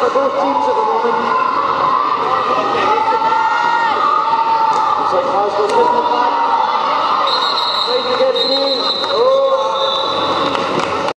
for both teams at the moment. Looks like